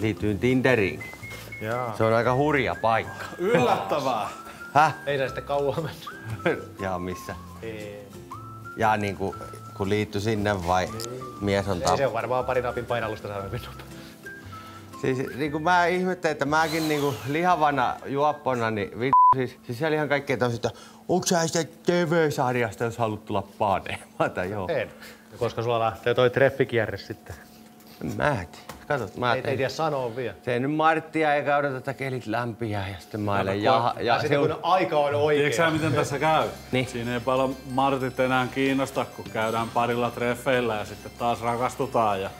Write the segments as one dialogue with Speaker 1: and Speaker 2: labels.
Speaker 1: liityin Tinderiin.
Speaker 2: Jaa.
Speaker 1: Se on aika hurja paikka.
Speaker 2: Yllättävää.
Speaker 1: Häh?
Speaker 3: Ei se sitten kauan mennyt.
Speaker 1: Ja missä?
Speaker 3: Ei.
Speaker 1: Ja niin kuin, kun liittyi sinne vai mies on
Speaker 3: Ei
Speaker 1: tap...
Speaker 3: se on varmaan pari napin painallusta saa minut.
Speaker 1: Siis niin kuin mä ihmettelen, että mäkin niin kuin lihavana juoppona, niin vittu, siis, siis siellä ihan kaikkea tosi, että onko sä sitä TV-sarjasta, jos haluat tulla paneemaan tai joo.
Speaker 3: En. Koska sulla lähtee toi treffikierre sitten.
Speaker 1: Mä en Kato, mä
Speaker 3: Ei, tiedä sanoa vielä.
Speaker 1: Se nyt Marttia eikä odota, että kelit lämpiää ja sitten mä ja, ja,
Speaker 3: Ja,
Speaker 1: se
Speaker 3: sitten
Speaker 1: on...
Speaker 3: kun aika on
Speaker 2: Tiedätkö sä,
Speaker 3: oikea.
Speaker 2: miten tässä käy?
Speaker 1: Niin.
Speaker 2: Siinä ei paljon Martit enää kiinnosta, kun käydään parilla treffeillä ja sitten taas rakastutaan. Ja...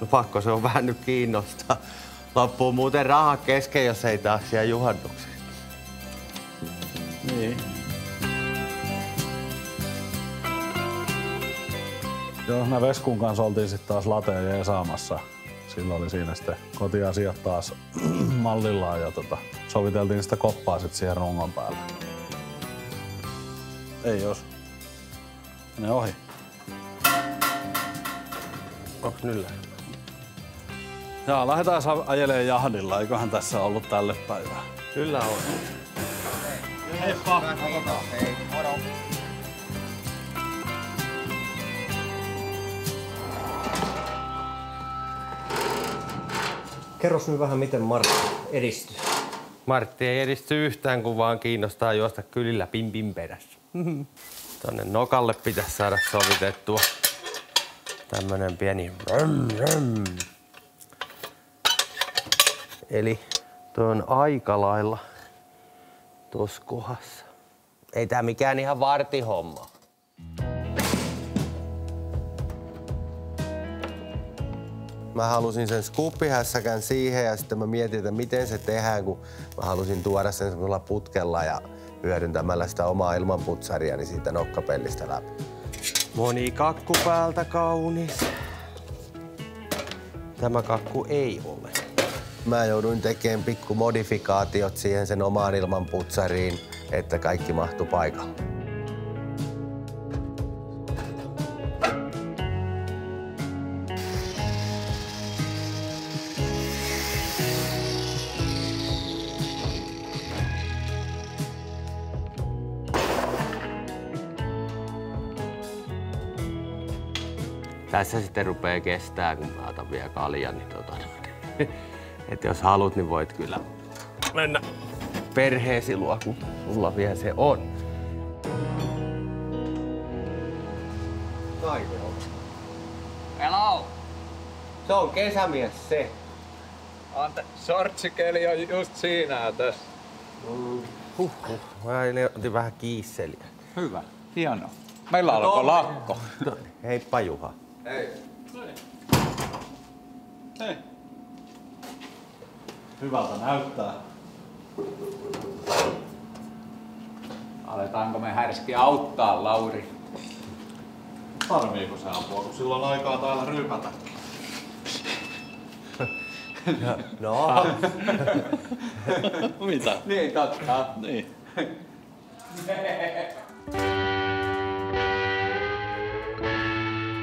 Speaker 1: No pakko se on vähän nyt kiinnostaa. Loppuu muuten raha kesken, jos ei taas siellä juhannuksessa.
Speaker 2: Niin. Joo, me Veskun kanssa oltiin sitten taas lateen jeesaamassa. Silloin oli siinä sitten kotiasiat taas mallillaan ja tota, soviteltiin sitä koppaa sitten siihen rungon päälle. Ei jos. Ne ohi.
Speaker 1: Onks lähellä?
Speaker 2: Joo, lähdetään sa- ajelemaan jahdilla. Eiköhän tässä ollut tälle päivää.
Speaker 1: Kyllä on.
Speaker 2: Heippa!
Speaker 4: Kerros nyt vähän, miten Martti edistyy.
Speaker 1: Martti ei edisty yhtään, kun vaan kiinnostaa juosta kylillä pimpin perässä. Tonne nokalle pitäisi saada sovitettua tämmönen pieni röm, röm. Eli tuo on aika lailla tuossa kohdassa. Ei tää mikään ihan vartihomma. Mä halusin sen skuppihässäkän siihen ja sitten mä mietin, että miten se tehdään, kun mä halusin tuoda sen semmoisella putkella ja hyödyntämällä sitä omaa ilmanputsaria niin siitä nokkapellistä läpi. Moni kakku päältä kaunis. Tämä kakku ei ole. Mä jouduin tekemään pikku modifikaatiot siihen sen omaan ilmanputsariin, että kaikki mahtuu paikalle. Tässä sitten rupeaa kestää, kun mä otan vielä kaljan, niin tota, että jos haluat, niin voit kyllä mennä perheesi luo, kun sulla vielä se on.
Speaker 5: Hello!
Speaker 1: Se on kesämies se.
Speaker 5: Ante, sortsikeli on just siinä tässä.
Speaker 1: Huh, Mä otin vähän kiisseliä.
Speaker 5: Hyvä, hienoa. Meillä alkoi lakko.
Speaker 1: No, heippa Juha.
Speaker 2: Hei. Hyvältä näyttää.
Speaker 5: Aletaanko me härski auttaa, Lauri?
Speaker 2: Tarviiko se apua, kun silloin on aikaa täällä ryypätä?
Speaker 1: No,
Speaker 2: Mitä?
Speaker 5: Niin, totta.
Speaker 2: Niin.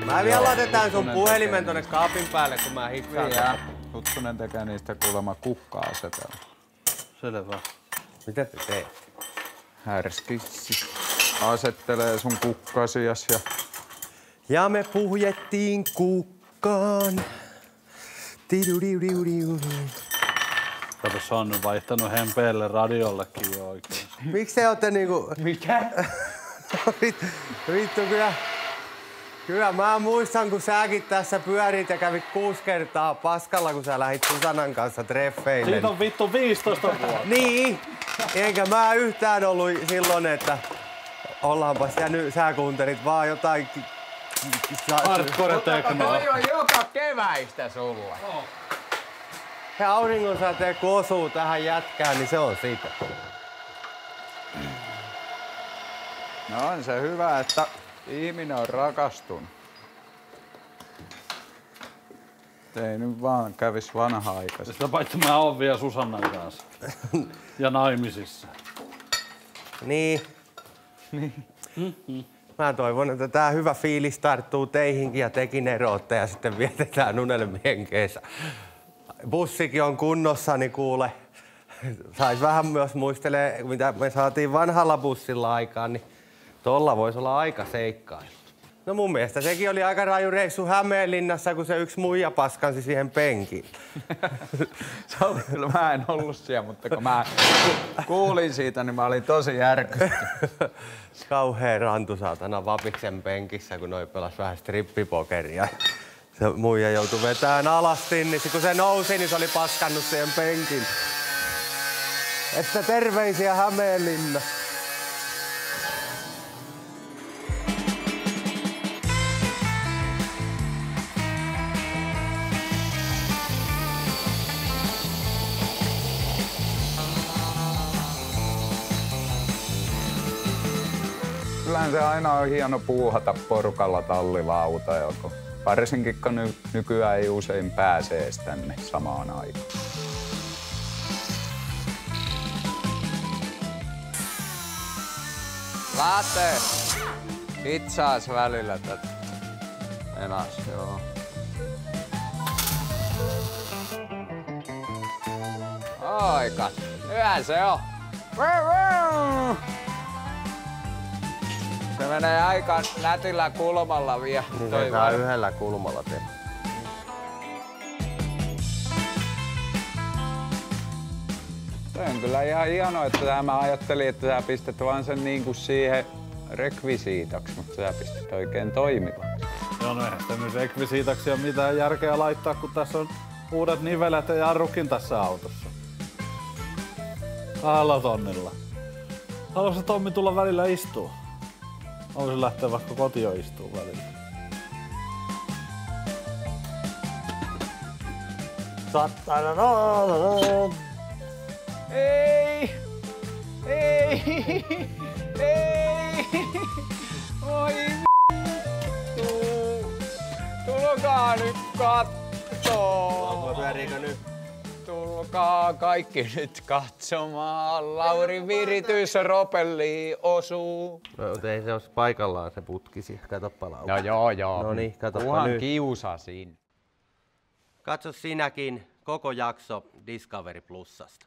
Speaker 1: Mä vielä laitetaan sun puhelimen tonne kaapin päälle, kun mä hitsaan.
Speaker 5: Ja Huttunen tekee niistä kuulemma kukka-asetelma.
Speaker 2: Selvä.
Speaker 1: Mitä te teette?
Speaker 5: Härski siis asettelee sun kukkasias ja
Speaker 1: Ja me puhjettiin kukkaan.
Speaker 2: Kato, se on nyt vaihtanut hempeelle radiollekin jo oikein.
Speaker 1: Miksi te ootte niinku...
Speaker 3: Mikä?
Speaker 1: Vittu kyllä. Kyllä mä muistan, kun säkin tässä pyörit ja kävit kuusi kertaa paskalla, kun sä lähit Susanan kanssa treffeille.
Speaker 2: Siitä on vittu 15 vuotta.
Speaker 1: Niin, enkä mä yhtään ollut silloin, että ollaanpas ja nyt sä kuuntelit vaan jotain...
Speaker 2: Hardcore teknoa.
Speaker 5: Toi on joka keväistä sulla.
Speaker 1: Ja auringon säteen kun osuu tähän jätkään, niin se on siitä.
Speaker 5: No on se hyvä, että ihminen on rakastunut. Ei nyt vaan kävis vanha-aikaisesti.
Speaker 2: Sitä paitsi mä oon vielä Susannan kanssa. Ja naimisissa.
Speaker 1: Niin. Mä toivon, että tää hyvä fiilis tarttuu teihinkin ja tekin erootte ja sitten vietetään unelmien kesä. bussikin on kunnossa, niin kuule, sais vähän myös muistelee, mitä me saatiin vanhalla bussilla aikaan, niin tolla voisi olla aika seikkailu. No mun mielestä sekin oli aika raju reissu Hämeenlinnassa, kun se yksi muija paskansi siihen penkiin.
Speaker 5: Se oli kyllä, mä en ollut siellä, mutta kun mä kuulin siitä, niin mä olin tosi järkyttynyt.
Speaker 1: Kauhea rantu saatana Vapiksen penkissä, kun noi pelas vähän strippipokeria. Se muija joutui vetämään alasti, niin kun se nousi, niin se oli paskannut siihen penkin. Että terveisiä Hämeenlinna.
Speaker 5: Kyllähän se aina on hieno puuhata porukalla tallilauta, joko varsinkin kun ny- nykyään ei usein pääse tänne samaan aikaan. Laate! Hitsaas välillä tätä. Enas, joo. Aika. Hyvä se on. Se menee aika nätillä kulmalla vielä.
Speaker 1: Niin
Speaker 5: toi vai-
Speaker 1: yhdellä kulmalla tehdä.
Speaker 5: Toi on kyllä ihan hienoa, että tää, mä ajattelin, että sä pistät vaan sen niinku siihen rekvisiitaksi, mutta sä pistät oikein toimivaksi.
Speaker 2: Joo, no eihän sitä nyt rekvisiitaksi ole mitään järkeä laittaa, kun tässä on uudet nivelet ja jarrukin tässä autossa. Kahdella tonnilla. Haluaisi Tommi tulla välillä istua? Haluaisin lähteä vaikka kotio istuu välillä.
Speaker 5: Ei! Ei! Ei! Oi vittu! Tulkaa nyt kattoo!
Speaker 1: Pyöriikö nyt?
Speaker 5: Tulkaa kaikki nyt katsomaan. Lauri viritys ropelli osuu.
Speaker 1: No, mutta ei se olisi paikallaan se putkisi. Katoppa lauka.
Speaker 5: No joo joo.
Speaker 1: No niin, katoppa
Speaker 5: Kunhan
Speaker 1: nyt.
Speaker 5: kiusasin.
Speaker 1: Katso sinäkin koko jakso Discovery Plusasta.